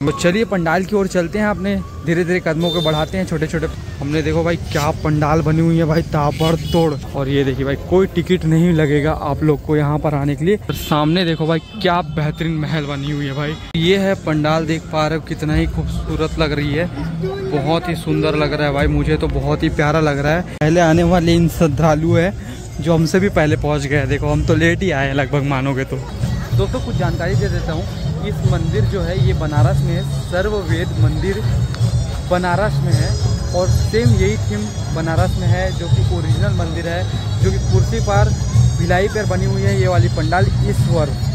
तो चलिए पंडाल की ओर चलते हैं अपने। धीरे धीरे कदमों को बढ़ाते हैं छोटे छोटे। हमने देखो भाई क्या पंडाल बनी हुई है भाई ताबड़ तोड़ और ये देखिए भाई, कोई टिकट नहीं लगेगा आप लोग को यहाँ पर आने के लिए। और सामने देखो भाई, क्या बेहतरीन महल बनी हुई है भाई। ये है पंडाल, देख पा रहे हो कितना ही खूबसूरत लग रही है। बहुत ही सुंदर लग रहा है भाई, मुझे तो बहुत ही प्यारा लग रहा है। पहले आने वाले इन श्रद्धालु है, जो हमसे भी पहले पहुँच गए देखो, हम तो लेट ही आए लगभग मानोगे तो। दोस्तों, कुछ जानकारी दे देता हूँ। इस मंदिर जो है, ये बनारस में है। सर्ववेद मंदिर बनारस में है और सेम यही थीम बनारस में है, जो कि ओरिजिनल मंदिर है, जो कि कुर्सी पर भिलाई पर बनी हुई है, ये वाली पंडाल इस वर्ष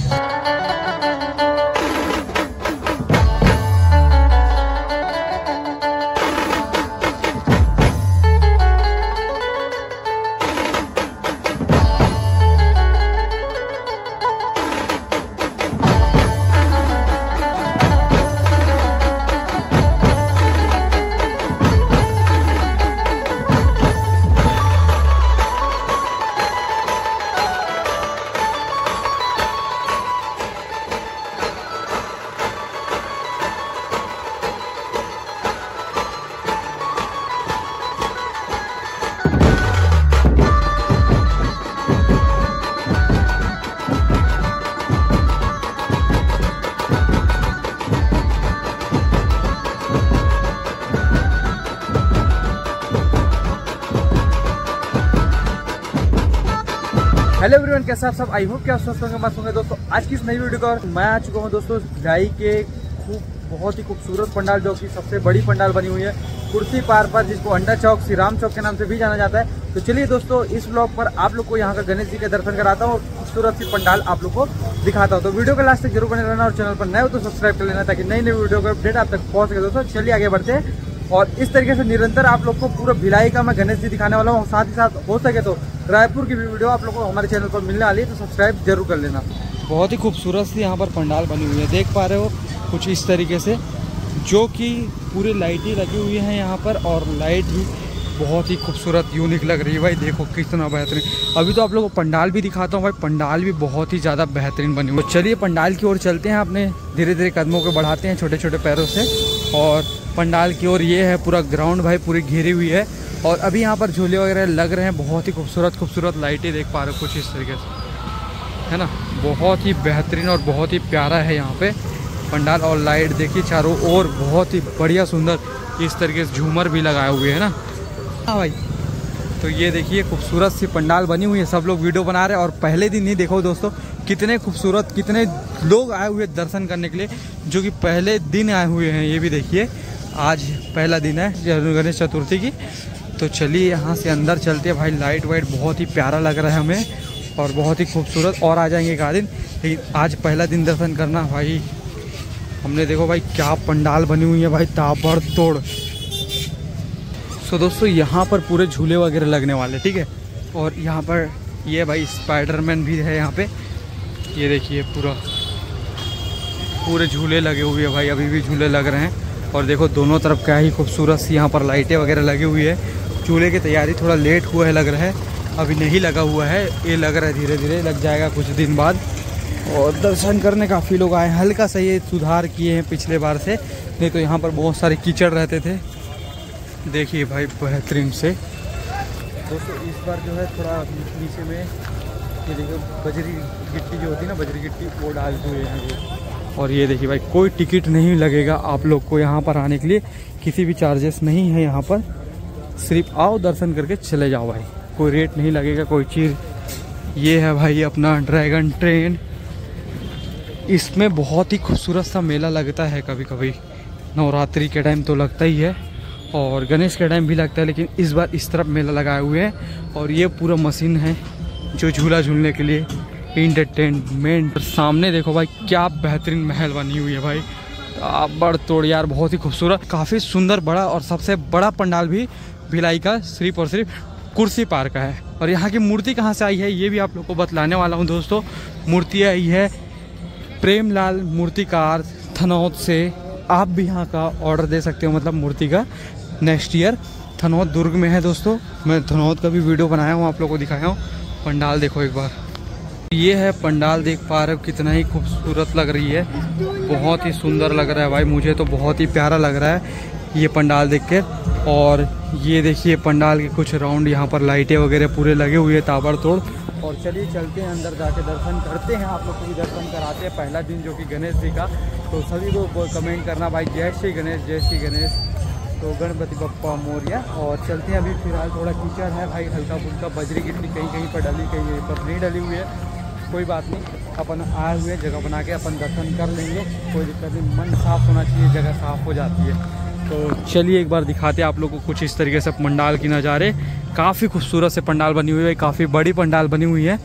हेलो एवरीवन कैसे आप सब? आई होप क्या स्वस्थ होंगे मस्त होंगे। दोस्तों, आज की इस नई वीडियो का मैं आ चुका हूँ दोस्तों भिलाई के खूब, बहुत ही खूबसूरत पंडाल, जो कि सबसे बड़ी पंडाल बनी हुई है। कुर्सी पार पर, जिसको अंडा चौक, श्री राम चौक के नाम से भी जाना जाता है। तो चलिए दोस्तों, इस ब्लॉग पर आप लोग को यहाँ का गणेश जी के दर्शन कराता हूँ और खूबसूरत सी पंडाल आप लोग को दिखाता हूँ। तो वीडियो के लास्ट तक ज़रूर बने रहना और चैनल पर नए हो तो सब्सक्राइब कर लेना ताकि नई नई वीडियो का अपडेट आप तक पहुँच सके। दोस्तों, चलिए आगे बढ़ते हैं। और इस तरीके से निरंतर आप लोग को पूरा भिलाई का मैं गणेश जी दिखाने वाला हूँ। साथ ही साथ हो सके तो रायपुर की भी वीडियो आप लोग को हमारे चैनल पर मिलने वाली है तो सब्सक्राइब ज़रूर कर लेना। बहुत ही खूबसूरत सी यहाँ पर पंडाल बनी हुई है। देख पा रहे हो कुछ इस तरीके से, जो कि पूरी लाइटें लगी हुई हैं यहाँ पर, और लाइट भी बहुत ही खूबसूरत यूनिक लग रही है। भाई देखो कितना बेहतरीन। अभी तो आप लोगों को पंडाल भी दिखाता हूँ भाई। पंडाल भी बहुत ही ज़्यादा बेहतरीन बनी हुई है। चलिए पंडाल की ओर चलते हैं अपने धीरे धीरे कदमों को बढ़ाते हैं छोटे छोटे पैरों से। और पंडाल की ओर ये है, पूरा ग्राउंड भाई, पूरी घिरी हुई है। और अभी यहाँ पर झूले वगैरह लग रहे हैं, बहुत ही खूबसूरत खूबसूरत लाइटें देख पा रहे हो कुछ इस तरीके से। है ना? बहुत ही बेहतरीन और बहुत ही प्यारा है यहाँ पे पंडाल और लाइट देखिए चारों ओर, बहुत ही बढ़िया, सुंदर इस तरीके से झूमर भी लगाए हुए हैं ना? हाँ भाई। तो ये देखिए, खूबसूरत सी पंडाल बनी हुई है, सब लोग वीडियो बना रहे हैं और पहले दिन ही देखो दोस्तों कितने खूबसूरत, कितने लोग आए हुए दर्शन करने के लिए, जो कि पहले दिन आए हुए हैं, ये भी देखिए। आज पहला दिन है गणेश चतुर्थी की। तो चलिए यहाँ से अंदर चलते हैं। भाई लाइट वाइट बहुत ही प्यारा लग रहा है हमें और बहुत ही खूबसूरत और आ जाएँगे एक दिन। लेकिन आज पहला दिन दर्शन करना, भाई, हमने देखो भाई, क्या पंडाल बनी हुई है भाई ताबड़ तोड़ सो दोस्तों, यहाँ पर पूरे झूले वगैरह लगने वाले, ठीक है? और यहाँ पर ये भाई स्पाइडरमैन भी है यहाँ पे। ये देखिए पूरा, पूरे झूले लगे हुए हैं भाई, अभी भी झूले लग रहे हैं। और देखो, दोनों तरफ़ क्या ही खूबसूरत सी यहाँ पर लाइटें वगैरह लगी हुई है। झूले की तैयारी थोड़ा लेट हुआ है लग रहा है, अभी नहीं लगा हुआ है, ये लग रहा है धीरे धीरे लग जाएगा कुछ दिन बाद। और दर्शन करने काफ़ी लोग आए हल्का सा ये सुधार किए हैं पिछले बार से, नहीं तो यहाँ पर बहुत सारे कीचड़ रहते थे। देखिए भाई, बेहतरीन से। दोस्तों, इस बार जो है थोड़ा नीचे में ये देखिए, बजरी गिट्टी जो होती है ना, बजरी गिट्टी, वो डाल हुए हैं ये और ये देखिए भाई, कोई टिकट नहीं लगेगा आप लोग को यहाँ पर आने के लिए। किसी भी चार्जेस नहीं है यहाँ पर। सिर्फ़ आओ, दर्शन करके चले जाओ भाई। कोई रेट नहीं लगेगा, कोई चीज़। ये है भाई अपना ड्रैगन ट्रेन इसमें बहुत ही खूबसूरत सा मेला लगता है कभी कभी नवरात्रि के टाइम तो लगता ही है। और गणेश के टाइम भी लगता है, लेकिन इस बार इस तरफ़ मेला लगाए हुए हैं। और ये पूरा मशीन है। जो झूला झूलने के लिए इंटरटेनमेंट सामने देखो भाई, क्या बेहतरीन महल बनी हुई है भाई। बड़ तोड़ यार, बहुत ही खूबसूरत, काफ़ी सुंदर, बड़ा और सबसे बड़ा पंडाल भी भिलाई का सिर्फ़ और सिर्फ़ कुर्सी पार का है। और यहाँ की मूर्ति कहाँ से आई है, ये भी आप लोग को बतलाने वाला हूँ दोस्तों। मूर्ति आई है प्रेमलाल मूर्तिकार थनौत से। आप भी यहाँ का ऑर्डर दे सकते हो मतलब मूर्ति का नेक्स्ट ईयर थनौत दुर्ग में है दोस्तों। मैं थनौत का भी वीडियो बनाया हूँ, आप लोग को दिखाया हूँ। पंडाल देखो एक बार। ये है पंडाल देख पा रहे हो, कितना ही खूबसूरत लग रही है। बहुत ही सुंदर लग रहा है भाई, मुझे तो बहुत ही प्यारा लग रहा है ये पंडाल देख के। और ये देखिए पंडाल के कुछ राउंड, यहाँ पर लाइटें वगैरह पूरे लगे हुए हैं ताबड़तोड़। और चलिए चलते हैं अंदर जाके दर्शन करते हैं। आप लोग को भी दर्शन कराते हैं, पहला दिन जो कि गणेश जी का। तो सभी को कमेंट करना भाई, जय श्री गणेश, जय श्री गणेश। तो गणपति बप्पा मोरिया। और चलते हैं अभी, फ़िलहाल थोड़ा कीचड़ है भाई, हल्का फुल्का, बजरी गिट्टी कहीं कहीं पर डली, कहीं कहीं पर नहीं डली हुई है। कोई बात नहीं, अपन आए हुए जगह बना के अपन दर्शन कर लेंगे। कोई दिक्कत नहीं, मन साफ़ होना चाहिए, जगह साफ़ हो जाती है। तो चलिए एक बार दिखाते हैं आप लोग को कुछ इस तरीके से पंडाल की नज़ारे। काफ़ी खूबसूरत से पंडाल बनी हुई है, काफ़ी बड़ी पंडाल बनी हुई है।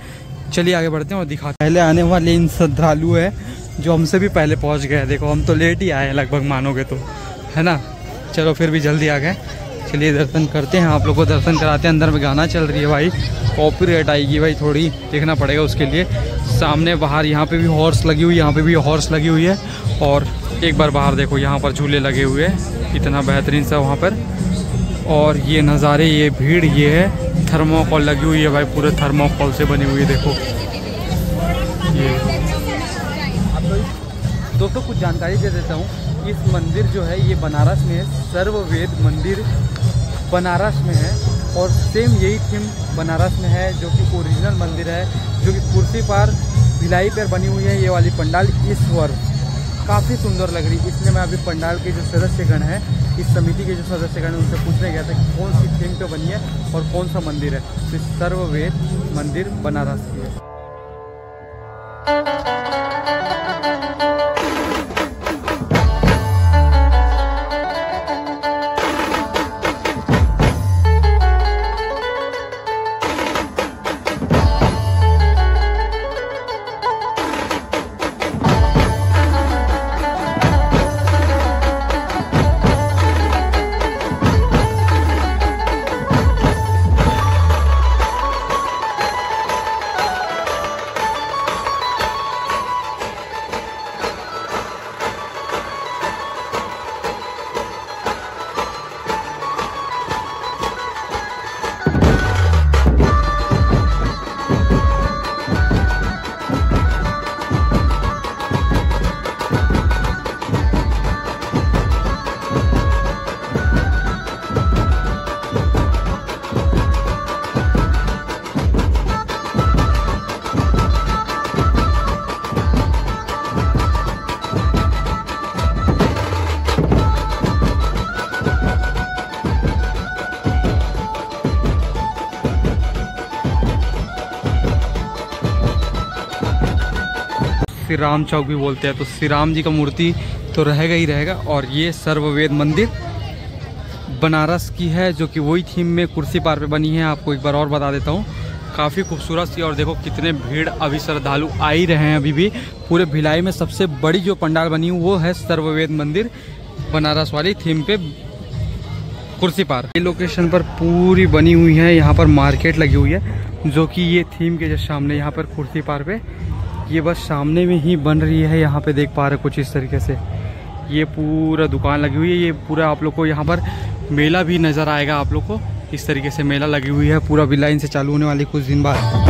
चलिए आगे बढ़ते हैं और दिखाते पहले आने वाले इन श्रद्धालु है, जो हमसे भी पहले पहुँच गए देखो, हम तो लेट ही आए हैं, लगभग मानोगे तो। है ना? चलो फिर भी जल्दी आ गए। चलिए दर्शन करते हैं, आप लोग को दर्शन कराते हैं, अंदर में गाना चल रही है भाई। कॉपी रेट आएगी भाई थोड़ी, देखना पड़ेगा उसके लिए। सामने बाहर यहाँ पे भी हॉर्स लगी हुई, यहाँ पे भी हॉर्स लगी हुई है। और एक बार बाहर देखो, यहाँ पर झूले लगे हुए हैं। इतना बेहतरीन सा वहाँ पर। और ये नज़ारे, ये भीड़, ये है। थर्मोकॉल लगी हुई है भाई, पूरे थर्मोकॉल से बनी हुई है, देखो। ये। दोस्तों, कुछ जानकारी दे देता हूँ। इस मंदिर जो है, ये बनारस में है। सर्ववेद मंदिर बनारस में है और सेम यही थीम बनारस में है, जो कि ओरिजिनल मंदिर है, जो कि कुर्सी पर भिलाई पर बनी हुई है, ये वाली पंडाल इस वर्ष। काफ़ी सुंदर लग रही। है इसलिए मैं अभी पंडाल के जो सदस्यगण हैं, इस समिति के जो सदस्यगण हैं, उनसे पूछने गया था कि कौन सी थीम पे बनी है और कौन सा मंदिर है। तो सर्ववेद मंदिर बनारस की है। श्री राम चौक भी बोलते हैं। तो श्री राम जी का मूर्ति तो रहेगा ही रहेगा और ये सर्ववेद मंदिर बनारस की है, जो कि वही थीम में कुर्सी पार पे बनी है। आपको एक बार और बता देता हूँ। काफ़ी खूबसूरत सी और देखो कितने भीड़ अभी श्रद्धालु आ ही रहे हैं अभी भी। पूरे भिलाई में सबसे बड़ी जो पंडाल बनी वो है सर्ववेद मंदिर बनारस वाली थीम पे कुर्सी पार। ये लोकेशन पर पूरी बनी हुई है। यहाँ पर मार्केट लगी हुई है, जो कि ये थीम के जो सामने यहाँ पर कुर्सी पार पे ये बस सामने में ही बन रही है, यहाँ पे देख पा रहे कुछ इस तरीके से। ये पूरा दुकान लगी हुई है, ये पूरा आप लोग को यहाँ पर मेला भी नज़र आएगा आप लोग को। इस तरीके से मेला लगी हुई है, पूरा भी लाइन से चालू होने वाली कुछ दिन बाद।